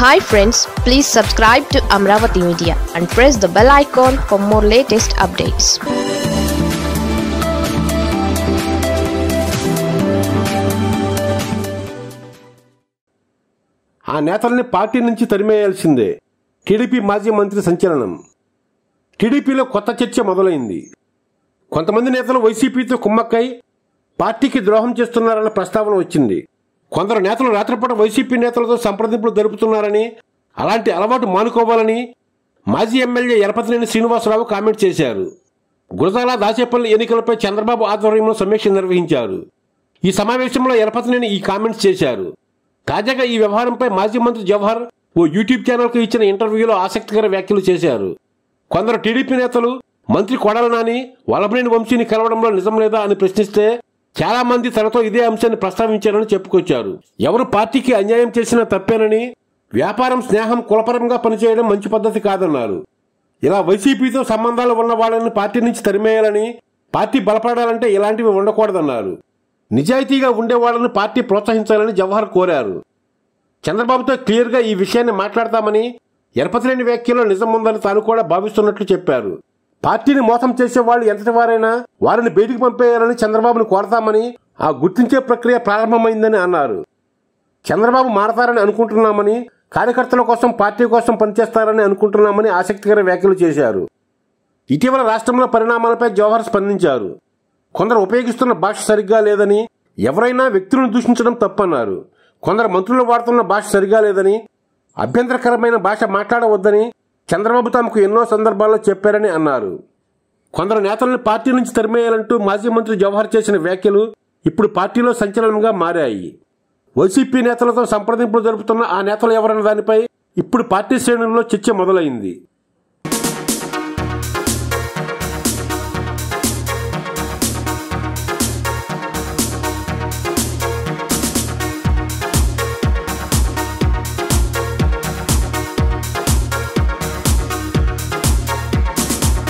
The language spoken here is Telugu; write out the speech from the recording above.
Hi friends please subscribe to Amaravati media and press the bell icon for more latest updates ఆ నేతల్ని పార్టీ నుంచి తరిమేయాల్సిందే. టీడీపీ మాజీ మంత్రి సంచలనం. టీడీపీలో కొత్త చర్చ మొదలైంది. కొంతమంది నేతలు వైసీపీతో కుమ్మక్కై పార్టీకి ద్రోహం చేస్తున్నారన్న ప్రస్తావన వచ్చింది. కొందరు నేతలు రాత్రిపూట వైసీపీ నేతలతో సంప్రదింపులు జరుపుతున్నారని అలాంటి అలవాటు మానుకోవాలని మాజీ ఎమ్మెల్యే ఎలపతినేని శ్రీనివాసరావు కామెంట్ చేశారు. గురజాల దాచేపల్లి ఎన్నికలపై చంద్రబాబు ఆధ్వర్యంలో సమీక్ష నిర్వహించారు. ఈ సమావేశంలో ఎలపతినేని ఈ కామెంట్స్ చేశారు. తాజాగా ఈ వ్యవహారంపై మాజీ మంత్రి జవహర్ ఓ యూట్యూబ్ ఛానల్కు ఇచ్చిన ఇంటర్వ్యూలో ఆసక్తికర వ్యాఖ్యలు చేశారు. కొందరు టీడీపీ నేతలు మంత్రి కొడాల నాని వలభనేని వంశీని కలవడంలో నిజం లేదా అని ప్రశ్నిస్తే చాలా మంది తనతో ఇదే అంశాన్ని ప్రస్తావించారని చెప్పుకొచ్చారు. ఎవరు పార్టీకి అన్యాయం చేసినా తప్పేనని వ్యాపారం స్నేహం కులపరంగా పనిచేయడం మంచి పద్ధతి కాదన్నారు. ఇలా వైసీపీతో సంబంధాలు ఉన్న వాళ్ళని పార్టీ నుంచి తరిమేయాలని పార్టీ బలపడాలంటే ఇలాంటివి ఉండకూడదన్నారు. నిజాయితీగా ఉండేవాళ్ళని పార్టీ ప్రోత్సహించాలని జవహర్ కోరారు. చంద్రబాబుతో క్లియర్గా ఈ విషయాన్ని మాట్లాడతామని ఎరపతిలేని వ్యాఖ్యలో నిజం ఉందని తాను కూడా భావిస్తున్నట్లు చెప్పారు. పార్టీని మోసం చేసే వాళ్ళు ఎంతటి వారైనా వారిని బయటికి పంపేయాలని చంద్రబాబును కోరతామని ఆ గుర్తించే ప్రక్రియ ప్రారంభమైందని అన్నారు. చంద్రబాబు మారతారని అనుకుంటున్నామని కార్యకర్తల కోసం పార్టీ కోసం పనిచేస్తారని అనుకుంటున్నామని ఆసక్తికర వ్యాఖ్యలు చేశారు. ఇటీవల రాష్ట్రంలో పరిణామాలపై జవహర్ స్పందించారు. కొందరు ఉపయోగిస్తున్న భాష సరిగ్గా లేదని ఎవరైనా వ్యక్తులను దూషించడం తప్పన్నారు. కొందరు మంత్రులు వాడుతున్న భాష సరిగా లేదని అభ్యంతరకరమైన భాష మాట్లాడవద్దని చంద్రబాబు తమకు ఎన్నో సందర్భాల్లో చెప్పారని అన్నారు. కొందరు నేతలను పార్టీ నుంచి తరిమేయాలంటూ మాజీ మంత్రి జవహర్ చేసిన వ్యాఖ్యలు ఇప్పుడు పార్టీలో సంచలనంగా మారాయి. వైసీపీ నేతలతో సంప్రదింపులు జరుపుతున్న ఆ నేతలు ఎవరన్న దానిపై ఇప్పుడు పార్టీ శ్రేణుల్లో చర్చ మొదలైంది.